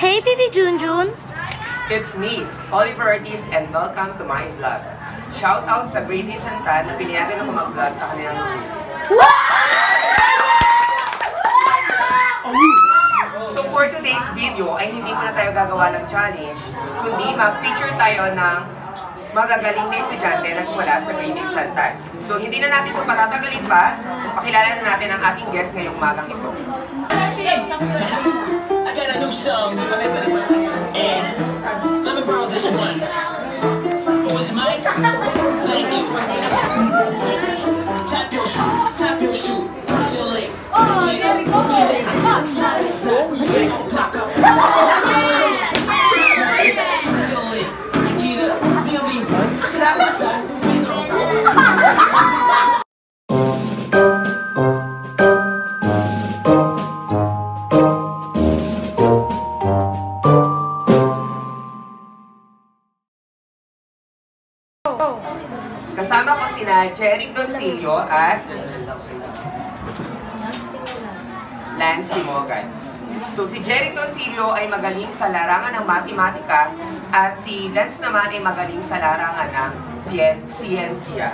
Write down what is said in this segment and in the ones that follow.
Hey, Baby Junjun! It's me, Oliver Ortiz, and welcome to my vlog. Shout out sa Great Hits and Tan na pinayagan ako mag-vlog sa kanilang So for today's video ay hindi muna tayo gagawa ng challenge, kundi mag-feature tayo ng magagaling na estudyante na wala sa Great Hits and Tan. So hindi na natin ito patatagalin pa, pakilala na natin ang ating guest ngayong magang ito. Got a new song. And let me borrow this one. Who is Mike? Thank you. Tap your shoe, tap your shoe. Where's your leg? Oh, there we go. Side to side, we gon' block up. Where's Jeric Doncillo at Lance Timogan. So si Jeric Doncillo ay magaling sa larangan ng matematika at si Lance naman ay magaling sa larangan ng sien siyensiya.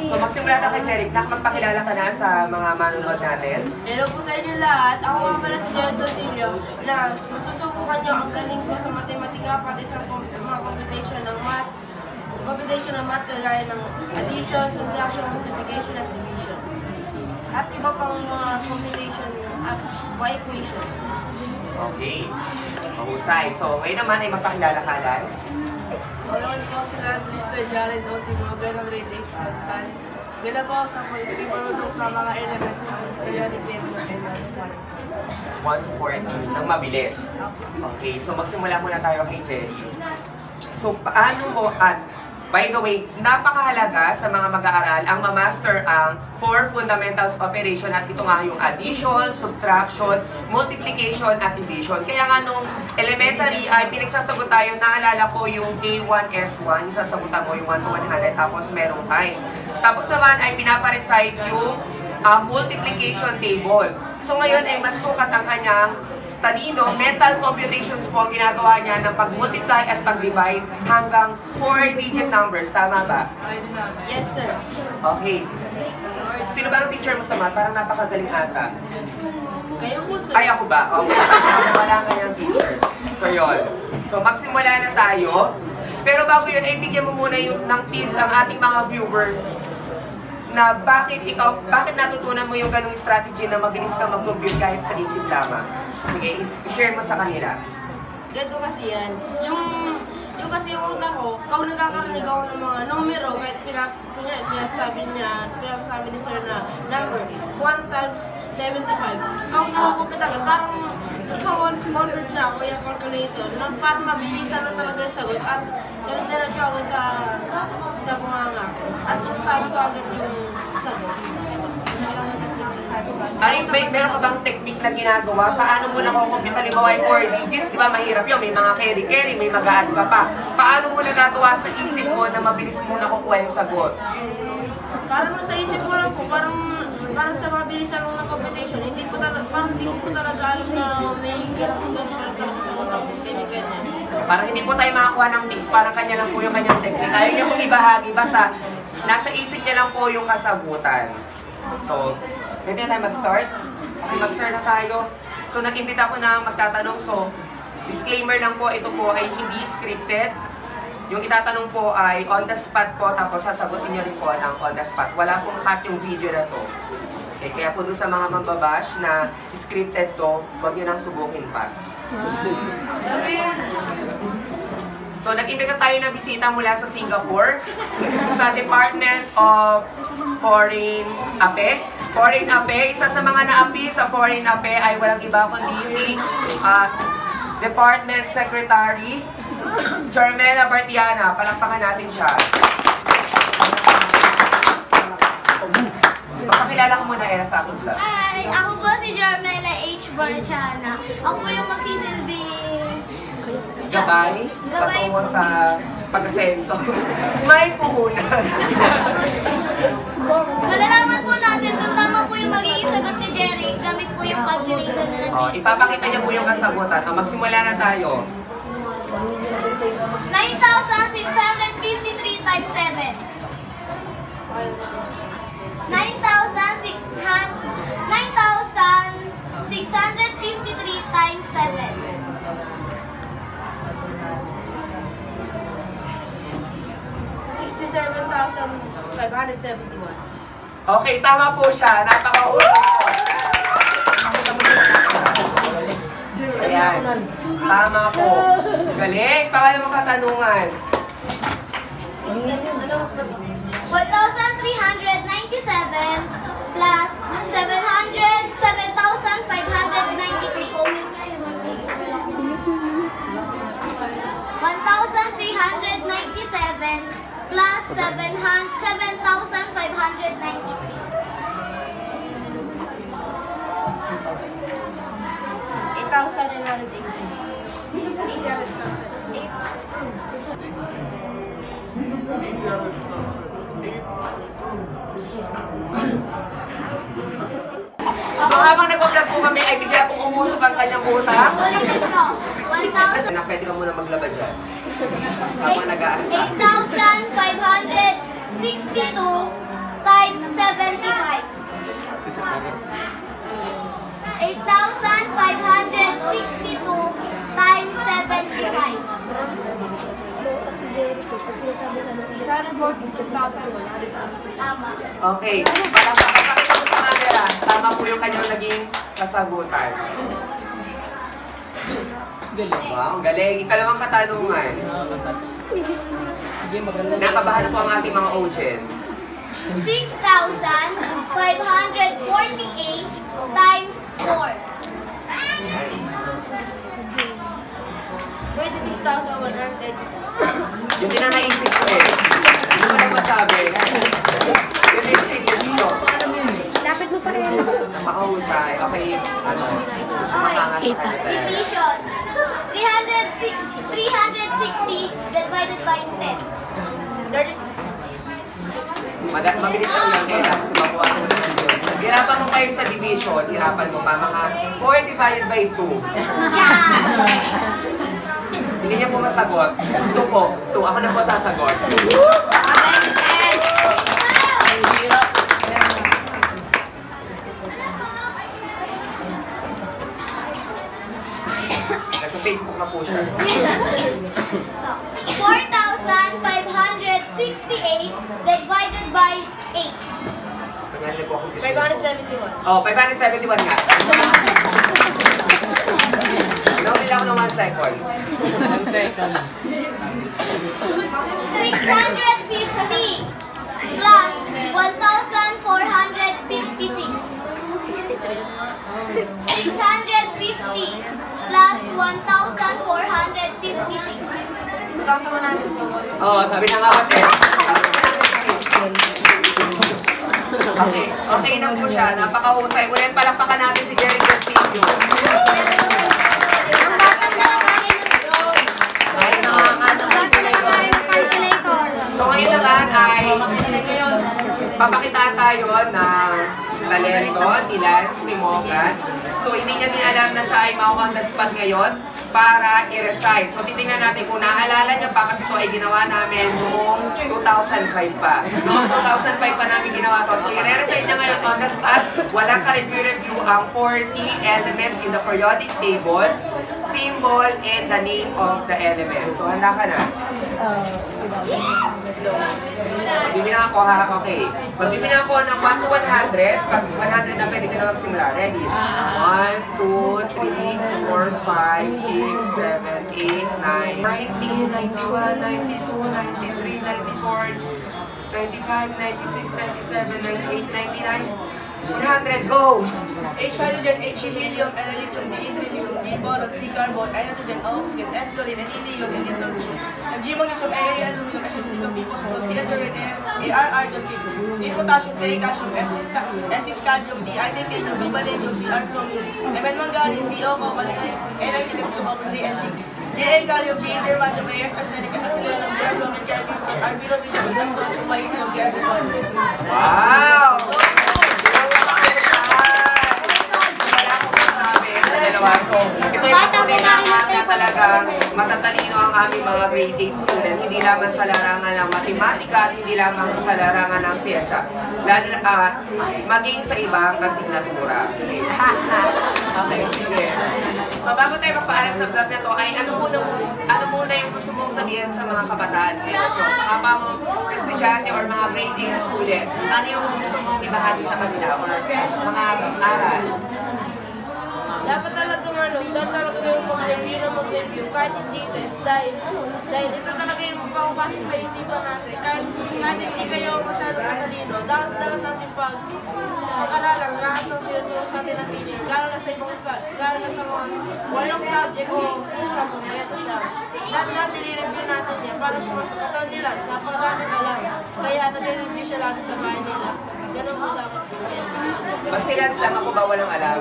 So magsimula na kay Jeric, nak magpakilala ka na sa mga manunood natin. Hello po sa inyo lahat. Ako nga pala si Jared Dosilio na masusubukan niyo ang galing ko sa matematika pati sa mga math. Computation ng math kagaya ng addition, subtraction, multiplication, at division. At iba pang mga combination at equations. Okay. Mahusay. So ngayon naman ay magpakilala ka, Lance. Ako naman po sila Sister Jared Otimoga ng grade 8 Santan. Bila po sa hindi marunong sa mga elements ng periodic table ng elements 1. 1 to 40 ng mabilis. Okay, so magsimula muna tayo kay Jerry. So, paano mo at By the way, napakahalaga sa mga mag-aaral ang ma-master ang four fundamentals operation at ito nga yung addition, subtraction, multiplication, at division. Kaya nga nung elementary ay pinagsasagot tayo, naalala ko yung A1S1, sasagutan mo yung 1 to 100 tapos merong time. Tapos naman ay pinaparecite yung uh, multiplication table. So ngayon ay masukat ang kanyang talino, mental computations po ang ginagawa niya ng pag-multiply at pag-divide hanggang 4-digit numbers. Tama ba? Yes, sir. Okay. Sino ba ang teacher mo sa math? Parang napakagaling ata. Kayo po, sir. Ay, ako ba? Okay. Wala kayang teacher. So, yun. So, magsimula na tayo. Pero bago yun, ay bigyan mo muna yung, ng tips ang ating mga viewers na bakit ikaw, bakit natutunan mo yung ganung strategy na mabilis ka mag-compute kahit sa isip lamang. Sige, share mo sa kanila. Ganito kasi yan. Yung kasi yung utak ko, kung nagkakarinig ako ng mga numero, kahit pinap, kunya, pinasabi niya, pinasabi ni sir na number, 1 times 75. Kung nakakupit agad, parang ikaw on convert siya, o yung calculator, na parang mabilisan na talaga yung sagot, at diretso agad sa, sa bunganga ko. At sasabi ko agad yung sagot. Ano, may, meron ka bang technique na ginagawa? Paano mo nakukumpute? Halimbawa yung 4 digits, di ba mahirap yun? May mga carry-carry, may mag-add ka pa. Paano mo nagagawa sa isip mo na mabilis mo nakukuha yung sagot? Parang sa isip ko lang po, parang parang sa mabilisan ng competition, hindi ko talaga, parang hindi ko po talaga alam na may ganun talaga sa utak ko, ganyan. Parang hindi po tayo makakuha ng tips, parang kanya lang po yung kanyang technique. Ayaw niya pong ibahagi, basta nasa isip niya lang po yung kasagutan. So, pwede na tayo mag-start? Okay, mag-start na tayo. So, nag-imbita ko na magtatanong. So, disclaimer lang po, ito po ay hindi scripted. Yung itatanong po ay on the spot po, tapos sasagutin niyo rin po ng on the spot. Wala pong cut yung video na to. Okay, kaya po doon sa mga mambabash na scripted to, huwag niyo nang subukin pa. So, nag-imbita tayo na bisita mula sa Singapore, sa Department of Foreign Affairs. Foreign Affairs, isa sa mga naapi sa Foreign Affairs ay walang iba kundi si ah, Department Secretary Jarmela Bartiana. Palakpakan natin siya. Pakilala ko muna Ella sa vlog. Hi! Ako po si Jarmela H. Barchana. Ako po yung magsisilbing... Gabay, patungo sa pag-asenso. May puhunan. Malalaman po natin kung tama po yung magiging sagot ni Jerry, gamit po yung calculator na Oh, nandito. ipapakita niyo po yung kasagutan. Oh, magsimula na tayo. 9,653 times 7. 9,600 171. Okay, tama po siya. Napaka-ulit po. Ayan. Tama po. Galing. Pakala mo katanungan. 1,397 plus 700, 7,593. 1,397 plus 700 7,593. Eight thousand nine hundred eighty. Eight hundred thousand. Eight. So habang nag-vlog po kami, ay bigla po umusok ang kanyang utak. Ulitin ko. 1,000. Na pwede ka muna maglaba dyan. Habang nag-aantay. 8,562 times 75. 8,562 times 75. Six hundred forty-two thousand one hundred fifty. Tama. Okay. Sa camera. Tama po yung kanyang naging kasagutan. Wow, ang galing. Ikalawang katanungan. Nakabahan po ang ating mga audience. 6,548 times 4. Twenty-six thousand one hundred eighty-two. Yun din ang naisip ko eh. Hindi ko lang masabi. Yun din ang naisip ko. Lapit mo pa rin. Makahusay. Okay, ano, makangas sa kanya talaga. Division. 360, 360 divided by 10. Thirty-six. Mada- mabilis lang yan kaya kasi mabuwasan mo naman yun. Hirapan mo kayo sa division, hirapan mo pa mga 4 divided by 2. Yeah! Hindi niya po masagot. 2 po. 2. Ako na po sasagot. Facebook na po siya. 4,568 divided by 8. Kunyari po ako. Five hundred seventy-one. Oh, 571 nga. Nawala ako ng 1 second. 650 plus 1,456. 650 plus 1,456. Two thousand one hundred sixty. Oo, oh, sabi na nga pati. Okay, okay na po siya. Napakahusay. Ulit palakpakan natin si Jerry Castillo. Ay, So ngayon naman ay papakitaan tayo ng talento ni Lance, ni Morgan. So hindi niya din alam na siya ay mauon the spot ngayon para i-resign. So titingnan natin kung naaalala niya pa kasi ito ay ginawa namin noong 2005 pa. Noong 2005 pa namin ginawa to. So i-resign niya ngayon on the spot. Wala ka review-review ang 40 elements in the periodic table, symbol, and the name of the element. So handa ka na? Bibili na ako ha, okay. Magbibili na ako ng 1 to 100. Pag 100 na cannot sing that. Ready? 99 100 Go. H hydrogen, H helium, L lithium, D helium, D boron, C carbon, N nitrogen, O oxygen, F fluorine, and helium in this solution. Mg magnesium, A aluminum, PRR, yung potassium, C, calcium, SS calcium, D, ITK, yung B, malendium, CR, chromium, MN mangali, CO, cobaltine, NI, Telex, copper, C, and G. JA gallium, GA germanium, AS arsenic, acelerium, DR, chromium, gallium, RB, rubidium, sextonium, magnesium, gas, and oil. Wow! So, ito yung mga pinaka na talagang matatalino ang aming mga grade 8 student. Hindi lamang sa larangan ng matematika at hindi lamang sa larangan ng siyensya. Lalo na, ah, maging sa ibang kasignatura. Okay. okay, sige. So, bago tayo magpaalam sa vlog na to, ay ano muna, ano muna yung gusto mong sabihin sa mga kabataan ngayon? So, sa kapwa mo, estudyante or mga grade 8 student, ano yung gusto mong ibahagi sa kanila or mga aral? Dapat talaga ano, dapat talaga yung mag-review na mag-review kahit hindi test dahil dahil ito talaga yung pangpasok sa isipan natin. Kahit, kahit hindi kayo masyado matalino, dapat dapat natin pag pag-aralan lahat ng tinuturo sa atin ng teacher, lalo na sa ibang sa, lalo na sa mga walong subject o sa mga siya. Dapat natin i-review natin yan para pumasok ka taon nila, sa pag-aralan na lang. Kaya nag-review siya lagi sa bahay nila. Ganun po dapat. Ba't si Lance lang ako ba walang alam?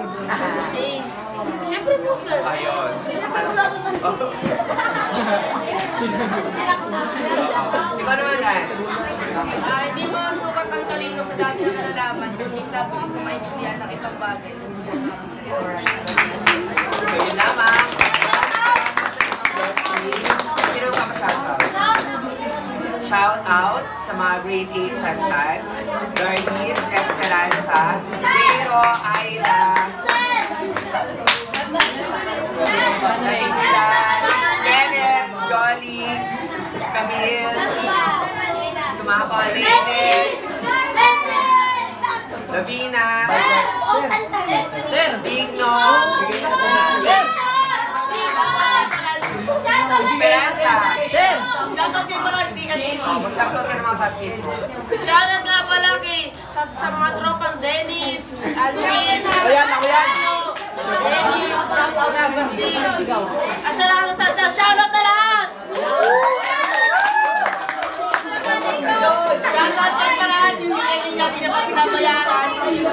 Eh, Siyempre po, sir. Ayun. Ikaw naman, Lance. Ah, hindi mo sukat ang talino sa dami ng nalalaman, kundi sa bilis mo maintindihan ng isang bagay. So, out sa mga grade 8 Santan, Darlene Esperanza, Jero Ayla, Nainila, Kenneth, Jolly, Camille, sa mga colleagues, Lavina, Digno, Esperanza. Shoutout kay Malandi at Oh, mag-shoutout ka naman basketball. Shoutout nga pala kay sa, sa mga tropang Dennis, Alvin, Ayan, ako yan. Dennis, Ramsey, at sa lahat sa sa shoutout na lahat! Shoutout kay Malandi, hindi kayo hindi niya pa pinabayaran. Hindi.